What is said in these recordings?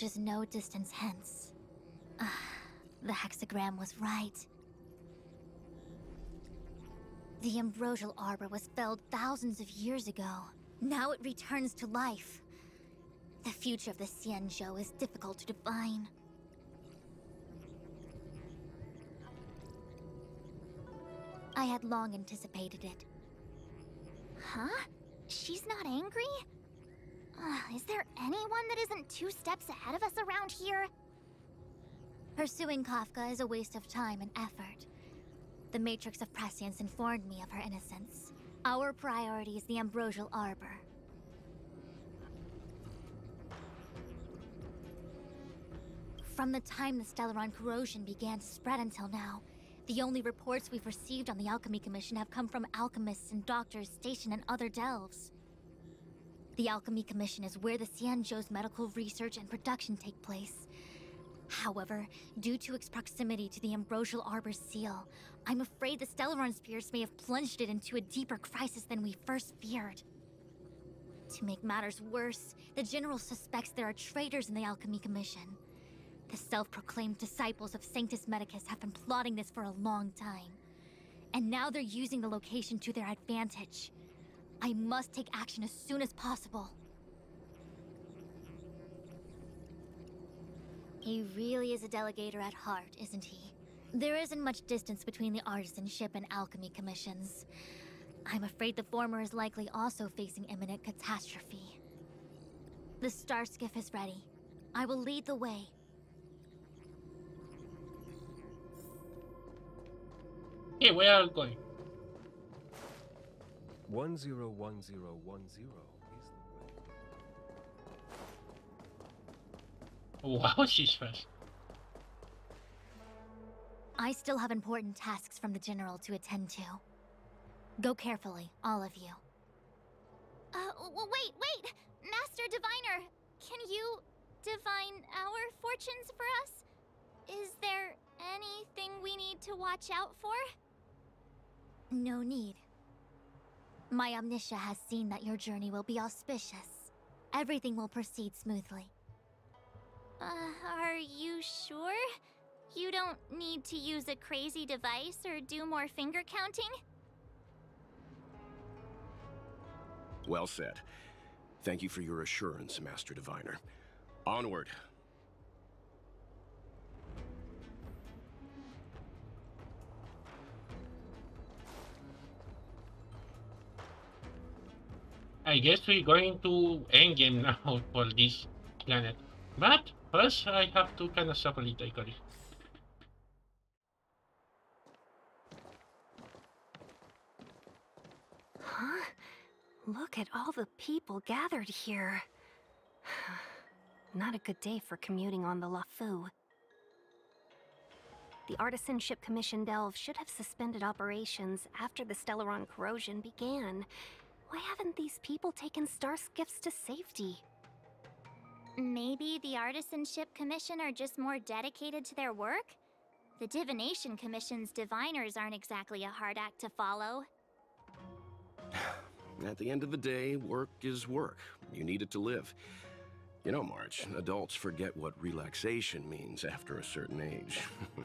bridge is no distance hence. Ah, the hexagram was right. The ambrosial arbor was felled thousands of years ago. Now it returns to life. The future of the Xianzhou is difficult to define. I had long anticipated it. Huh? She's not angry? Is there anyone that isn't two steps ahead of us around here? Pursuing Kafka is a waste of time and effort. The Matrix of Prescience informed me of her innocence. Our priority is the Ambrosial Arbor. From the time the Stellaron corrosion began to spread until now, the only reports we've received on the Alchemy Commission have come from alchemists and doctors stationed in other delves. The Alchemy Commission is where the Xianzhou's medical research and production take place. However, due to its proximity to the Ambrosial Arbor's seal, I'm afraid the Stellaron Spears may have plunged it into a deeper crisis than we first feared. To make matters worse, the General suspects there are traitors in the Alchemy Commission. The self-proclaimed disciples of Sanctus Medicus have been plotting this for a long time. And now they're using the location to their advantage. I must take action as soon as possible. He really is a delegator at heart, isn't he? There isn't much distance between the artisanship and alchemy commissions. I'm afraid the former is likely also facing imminent catastrophe. The star skiff is ready. I will lead the way. Hey, where are you going? 101010 is the way. Wow, she's fast. I still have important tasks from the General to attend to. Go carefully, all of you. Uh, wait, wait! Master Diviner, can you divine our fortunes for us? Is there anything we need to watch out for? No need. My Omniscia has seen that your journey will be auspicious. Everything will proceed smoothly. Uh, are you sure? You don't need to use a crazy device or do more finger counting? Well said. Thank you for your assurance, Master Diviner. Onward. I guess we're going to endgame now for this planet. But first, I have to kind of suffer it, I call it. Huh? Look at all the people gathered here. Not a good day for commuting on the Luofu. The Artisanship Commission Delve should have suspended operations after the Stellaron corrosion began. Why haven't these people taken star skiffs to safety? Maybe the Artisanship Commission are just more dedicated to their work? The Divination Commission's diviners aren't exactly a hard act to follow. At the end of the day, work is work. You need it to live. You know, March, adults forget what relaxation means after a certain age.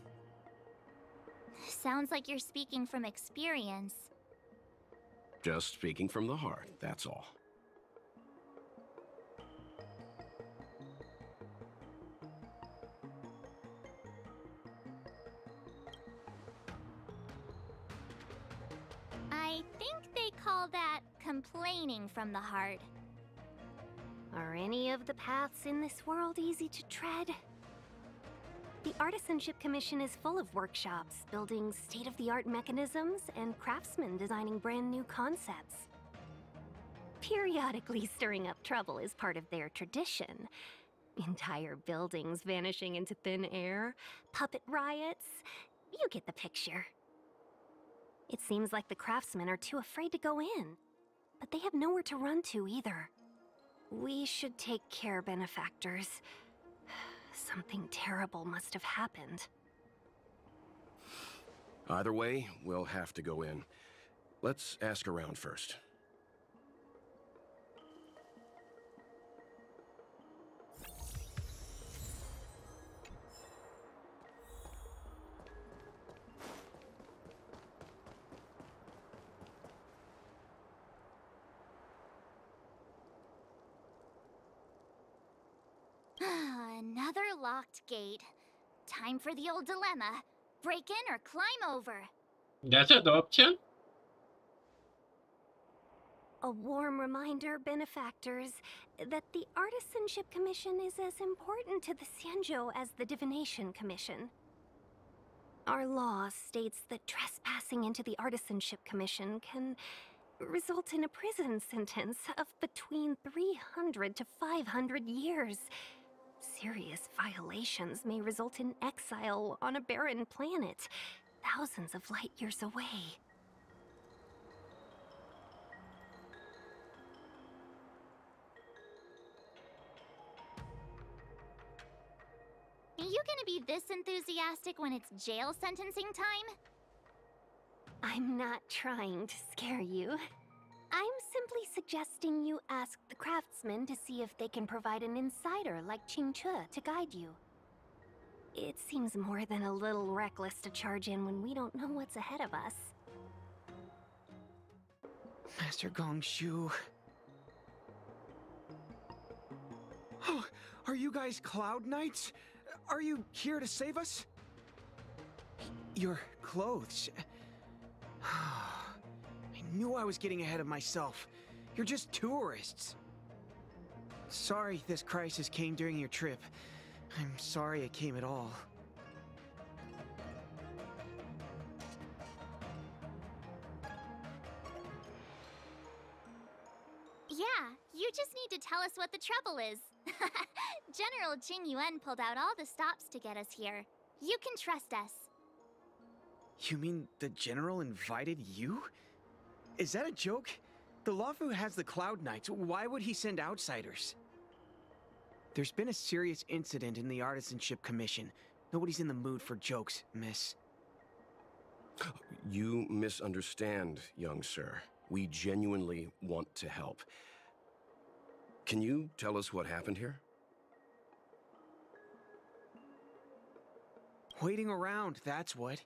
Sounds like you're speaking from experience. Just speaking from the heart, that's all. I think they call that complaining from the heart. Are any of the paths in this world easy to tread? Artisanship Commission is full of workshops, building state-of-the-art mechanisms, and craftsmen designing brand new concepts. Periodically stirring up trouble is part of their tradition. Entire buildings vanishing into thin air, puppet riots. You get the picture. It seems like the craftsmen are too afraid to go in, but they have nowhere to run to either. We should take care, benefactors. Something terrible must have happened. Either way, we'll have to go in. Let's ask around first. Gate. Time for the old dilemma. Break in or climb over. That's an option. A warm reminder, benefactors, that the Artisanship Commission is as important to the Xianzhou as the Divination Commission. Our law states that trespassing into the Artisanship Commission can result in a prison sentence of between 300 to 500 years. Serious violations may result in exile on a barren planet, thousands of light years away. Are you gonna be this enthusiastic when it's jail sentencing time? I'm not trying to scare you. I'm simply suggesting you ask the craftsmen to see if they can provide an insider like Qingque to guide you. It seems more than a little reckless to charge in when we don't know what's ahead of us. Master Gongshu. Oh, are you guys Cloud Knights? Are you here to save us? Your clothes. Ah. I knew I was getting ahead of myself. You're just tourists. Sorry this crisis came during your trip. I'm sorry it came at all. Yeah, you just need to tell us what the trouble is. General Jing Yuan pulled out all the stops to get us here. You can trust us. You mean the General invited you? Is that a joke? The Luofu has the Cloud Knights. Why would he send outsiders? There's been a serious incident in the Artisanship Commission. Nobody's in the mood for jokes, miss. You misunderstand, young sir. We genuinely want to help. Can you tell us what happened here? Waiting around, that's what.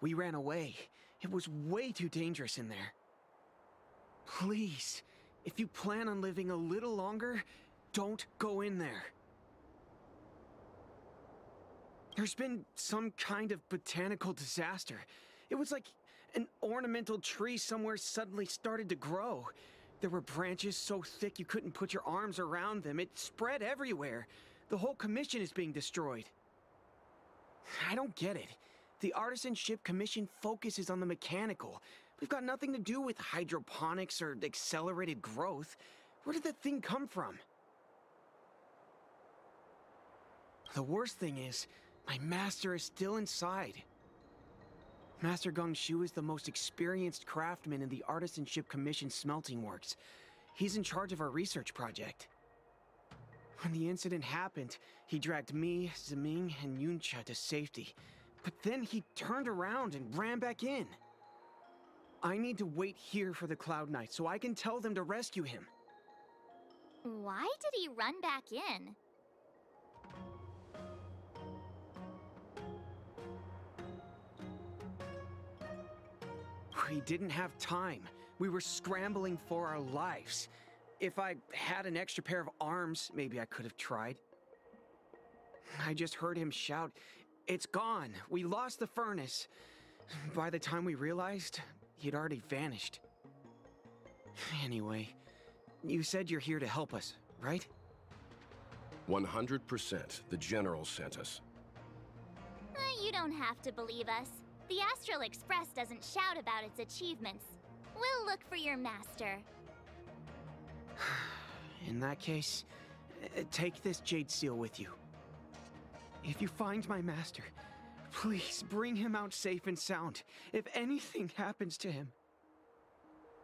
We ran away. It was way too dangerous in there. Please, if you plan on living a little longer, don't go in there. There's been some kind of botanical disaster. It was like an ornamental tree somewhere suddenly started to grow. There were branches so thick you couldn't put your arms around them. It spread everywhere. The whole commission is being destroyed. I don't get it. The Artisanship Commission focuses on the mechanical. We've got nothing to do with hydroponics or accelerated growth. Where did that thing come from? The worst thing is, my master is still inside. Master Gongshu is the most experienced craftsman in the Artisanship Commission smelting works. He's in charge of our research project. When the incident happened, he dragged me, Zeming, and Yuncha to safety. But then he turned around and ran back in. I need to wait here for the Cloud Knight so I can tell them to rescue him. Why did he run back in? We didn't have time. We were scrambling for our lives. If I had an extra pair of arms, maybe I could have tried. I just heard him shout, It's gone! We lost the furnace! By the time we realized, he'd already vanished. Anyway, you said you're here to help us, right? 100%. The General sent us. Uh, you don't have to believe us. The Astral Express doesn't shout about its achievements. We'll look for your master. In that case, uh, take this Jade Seal with you. If you find my master, please bring him out safe and sound. If anything happens to him.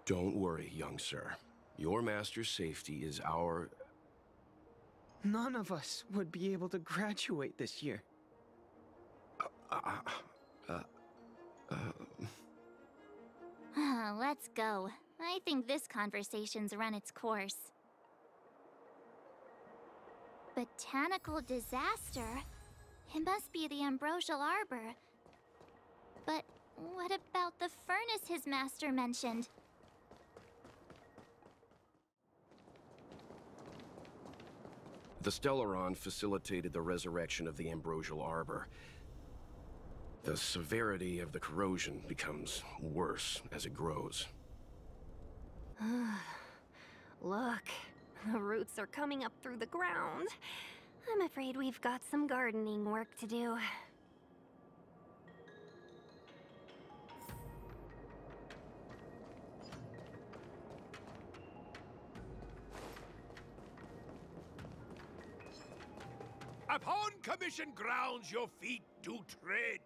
Don't worry, young sir. Your master's safety is our... None of us would be able to graduate this year. Uh, uh, uh, Let's go. I think this conversation's run its course. Botanical disaster? It must be the Ambrosial Arbor. But what about the furnace his master mentioned? The Stellaron facilitated the resurrection of the Ambrosial Arbor. The severity of the corrosion becomes worse as it grows. Look, the roots are coming up through the ground. I'm afraid we've got some gardening work to do. Upon commission grounds your feet do tread.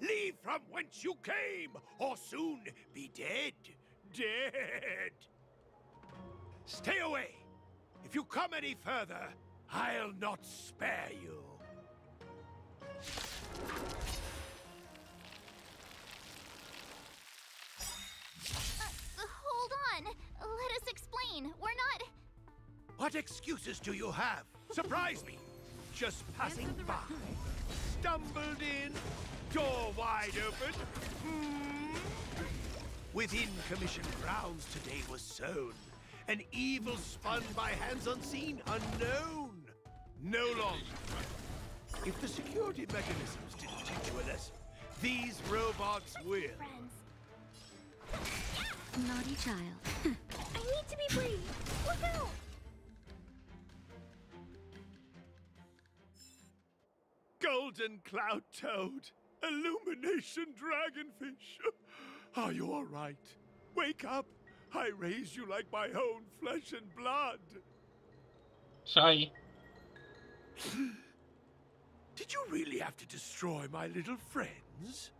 Leave from whence you came, or soon be dead. Dead. Stay away. If you come any further, I'll not spare you. Uh, hold on. Let us explain. We're not. What excuses do you have? Surprise me. Just passing by. Stumbled in. Door wide open. Hmm. Within commission grounds today was sown. An evil spun by hands unseen, unknown. No longer. If the security mechanisms didn't teach you a lesson, these robots will. Friends. Naughty child. I need to be free. Look out! Golden Cloud Toad, Illumination Dragonfish. Are you all right? Wake up. I raised you like my own flesh and blood. Sorry. Did you really have to destroy my little friends?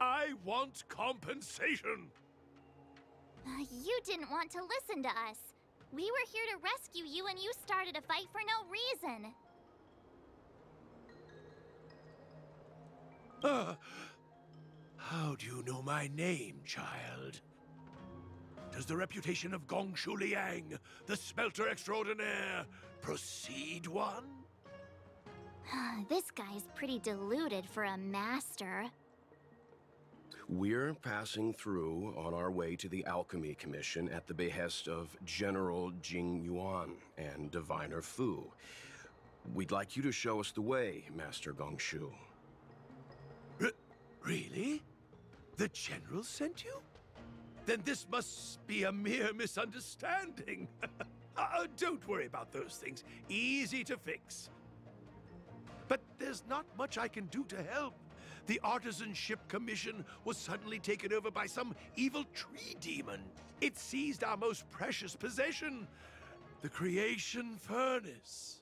I want compensation. Uh, you didn't want to listen to us. We were here to rescue you and you started a fight for no reason. Uh, how do you know my name, child? Does the reputation of Gongshu Liang, the smelter extraordinaire, proceed one? this guy's pretty deluded for a master. We're passing through on our way to the Alchemy Commission at the behest of General Jing Yuan and Diviner Fu. We'd like you to show us the way, Master Gongshu. R really? The General sent you? Then this must be a mere misunderstanding. uh, don't worry about those things. Easy to fix. There's not much I can do to help. The Artisanship Commission was suddenly taken over by some evil tree demon. It seized our most precious possession, the Creation Furnace.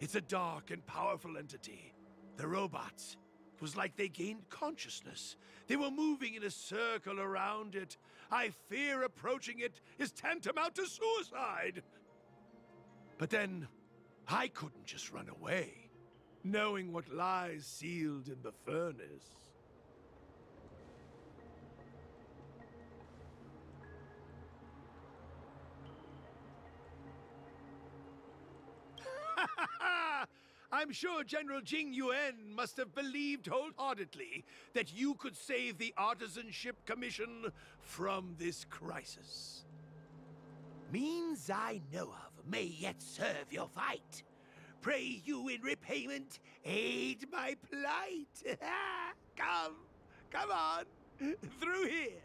It's a dark and powerful entity. The robots. It was like they gained consciousness. They were moving in a circle around it. I fear approaching it is tantamount to suicide. But then, I couldn't just run away, knowing what lies sealed in the furnace. I'm sure General Jing Yuan must have believed wholeheartedly that you could save the Artisanship Commission from this crisis. Means I know of may yet serve your fight. Pray you in repayment aid my plight. come, come on, through here.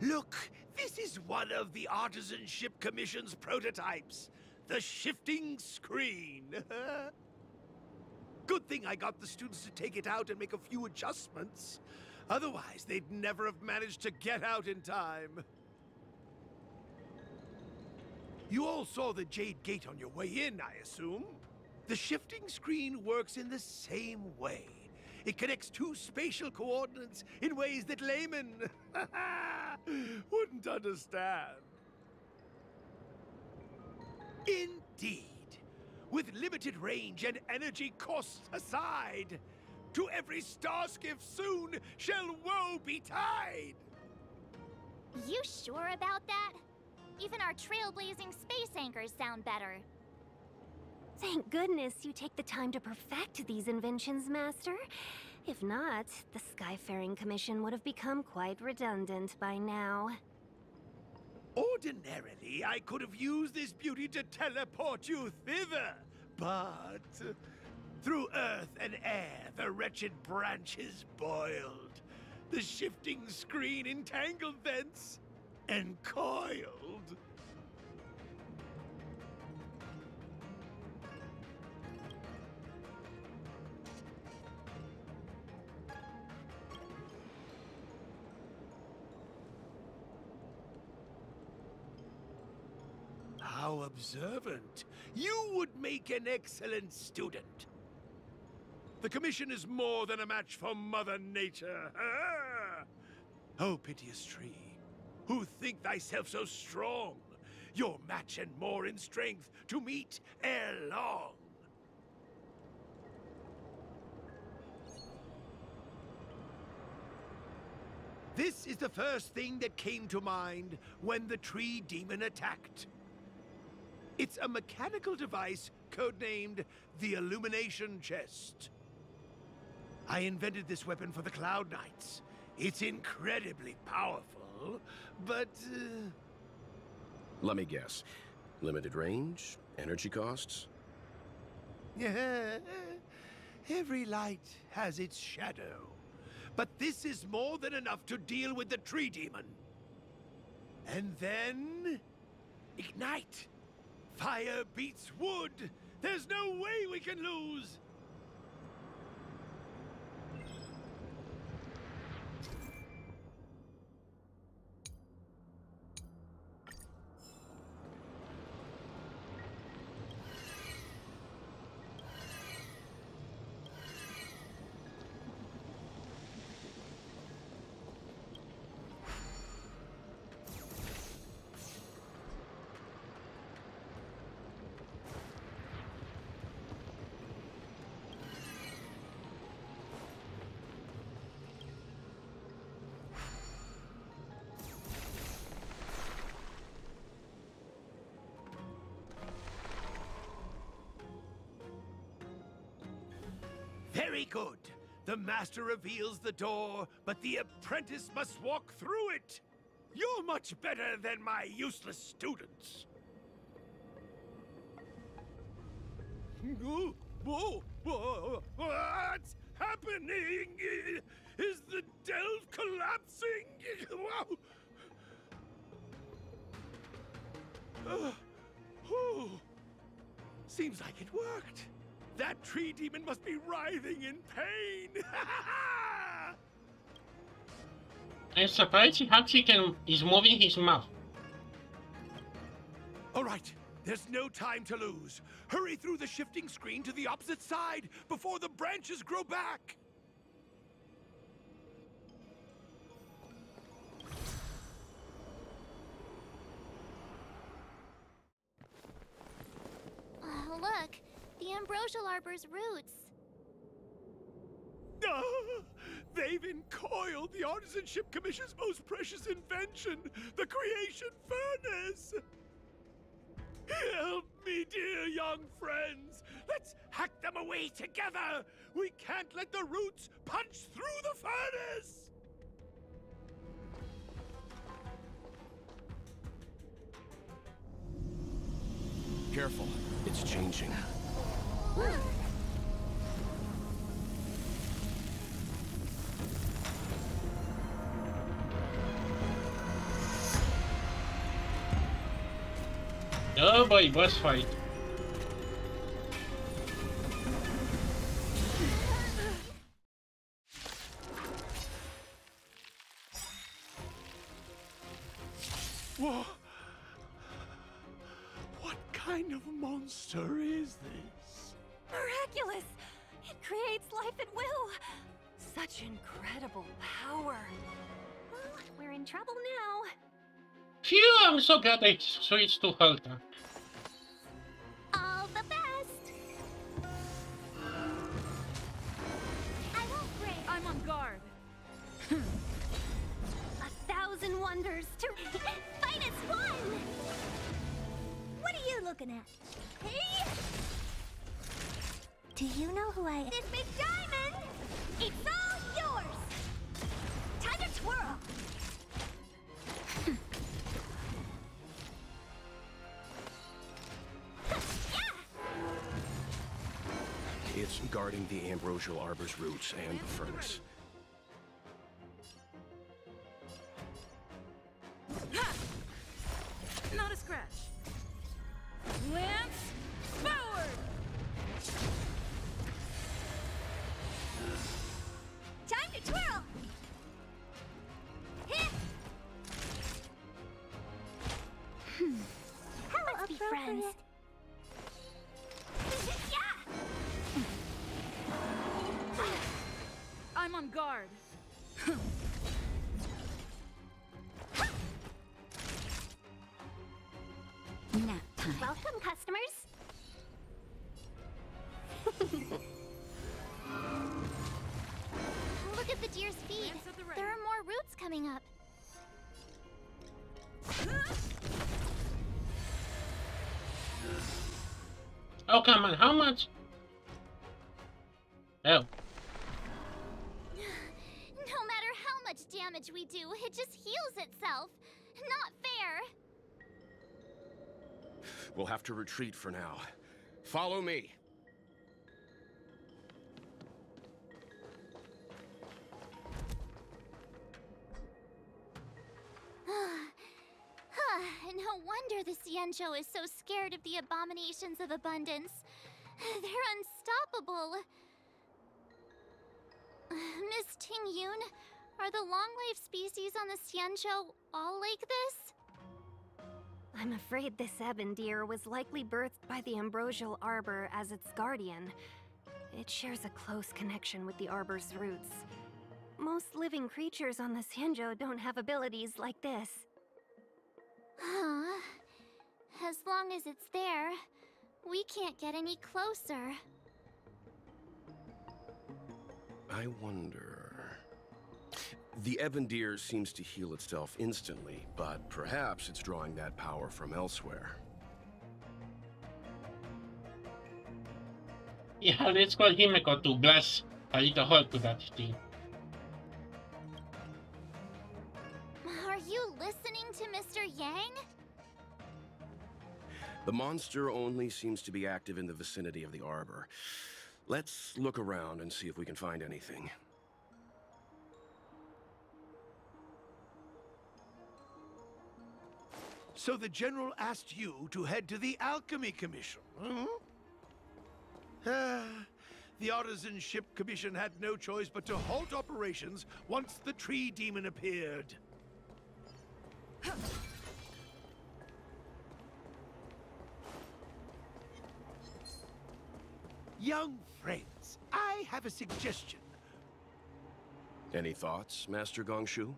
Look, this is one of the Artisanship Commission's prototypes. The shifting screen. Good thing I got the students to take it out and make a few adjustments. Otherwise, they'd never have managed to get out in time. You all saw the Jade Gate on your way in, I assume? The shifting screen works in the same way. It connects two spatial coordinates in ways that laymen wouldn't understand. Indeed. With limited range and energy costs aside, to every star skiff soon shall woe betide. You sure about that? Even our trailblazing space anchors sound better. Thank goodness you take the time to perfect these inventions, Master. If not, the Skyfaring Commission would have become quite redundant by now. Ordinarily, I could have used this beauty to teleport you thither, but through earth and air, the wretched branches boiled, the shifting screen entangled thence, and coiled. Observant. You would make an excellent student. The Commission is more than a match for Mother Nature. Oh, piteous tree, who think thyself so strong, your match and more in strength to meet ere long. This is the first thing that came to mind when the tree demon attacked. It's a mechanical device codenamed the Illumination Chest. I invented this weapon for the Cloud Knights. It's incredibly powerful, but... Uh... Let me guess. Limited range? Energy costs? Yeah, every light has its shadow. But this is more than enough to deal with the tree demon. And then... Ignite! Fire beats wood! There's no way we can lose! Very good. The master reveals the door, but the apprentice must walk through it. You're much better than my useless students. What's happening? Is the delve collapsing? Uh. Seems like it worked. That tree demon must be writhing in pain. I'm surprised he actually can is moving his mouth. All right, there's no time to lose. Hurry through the shifting screen to the opposite side before the branches grow back. Ambrosial arbor's roots. Ah, they've encoiled the Artisanship Commission's most precious invention, the Creation Furnace! Help me, dear young friends! Let's hack them away together! We can't let the roots punch through the furnace! Careful. It's changing. Oh boy, fight. Phew, I'm so glad I switched to Hulta. Guarding the ambrosial arbor's roots and the furnace. Time. Welcome, customers. Look at the deer's feet. The. There are more roots coming up. Oh, come on, how much? Oh, No matter how much damage we do, it just heals itself. Not fair. We'll have to retreat for now. Follow me. no wonder the Xianzhou is so scared of the abominations of abundance. They're unstoppable. Miss Tingyun, are the long-life species on the Xianzhou all like this? I'm afraid this ebon deer was likely birthed by the ambrosial arbor as its guardian. It shares a close connection with the arbor's roots. Most living creatures on the Xianzhou don't have abilities like this. Huh. As long as it's there, we can't get any closer. I wonder. The Ebon Deer seems to heal itself instantly, but perhaps it's drawing that power from elsewhere. yeah, let's call Himeko to bless a little hole to that thing. Are you listening to Mr. Yang? The monster only seems to be active in the vicinity of the arbor. Let's look around and see if we can find anything. So the General asked you to head to the Alchemy Commission, huh? Ah, the Artisanship Commission had no choice but to halt operations once the Tree Demon appeared. Young friends, I have a suggestion. Any thoughts, Master Gongshu?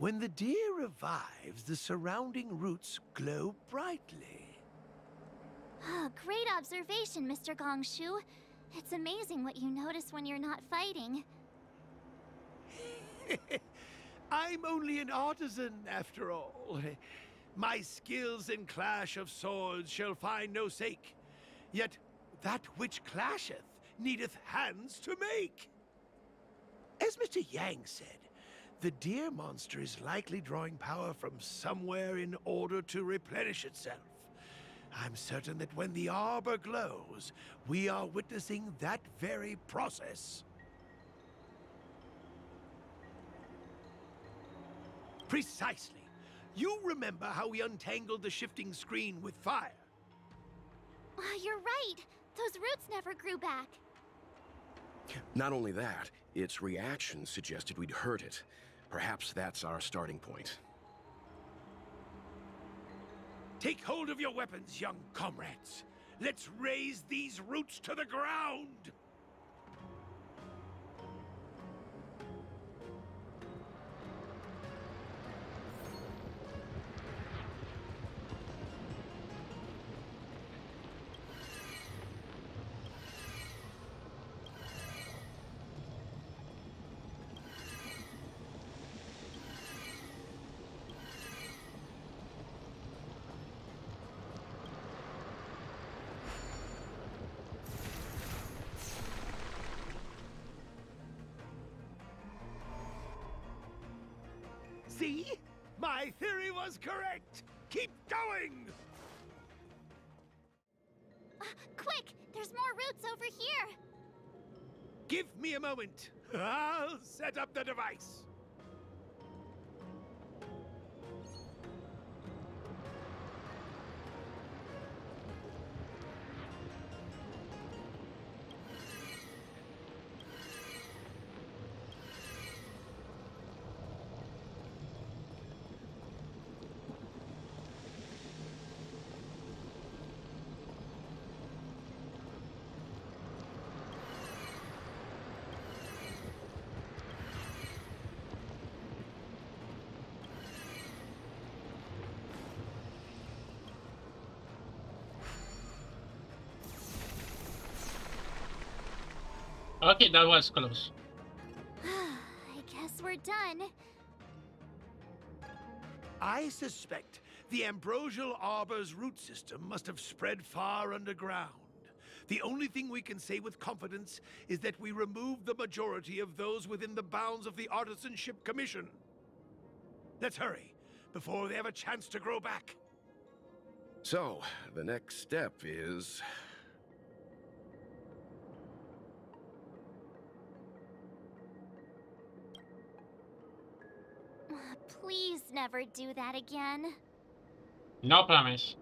When the deer revives, the surrounding roots glow brightly. Ah, great observation, Mr. Gongshu. It's amazing what you notice when you're not fighting. I'm only an artisan, after all. My skills in clash of swords shall find no sake. Yet that which clasheth needeth hands to make. As Mr. Yang said, the deer monster is likely drawing power from somewhere in order to replenish itself. I'm certain that when the arbor glows, we are witnessing that very process. Precisely. You remember how we untangled the shifting screen with fire? Ah, you're right. Those roots never grew back. Not only that, its reaction suggested we'd hurt it. Perhaps that's our starting point. Take hold of your weapons, young comrades. Let's raise these roots to the ground! My theory was correct. Keep going! Uh, quick! There's more roots over here! Give me a moment. I'll set up the device. Okay, that was close. I guess we're done. I suspect the ambrosial arbor's root system must have spread far underground. The only thing we can say with confidence is that we removed the majority of those within the bounds of the Artisanship Commission. Let's hurry, before they have a chance to grow back. So, the next step is. Never do that again. No promise.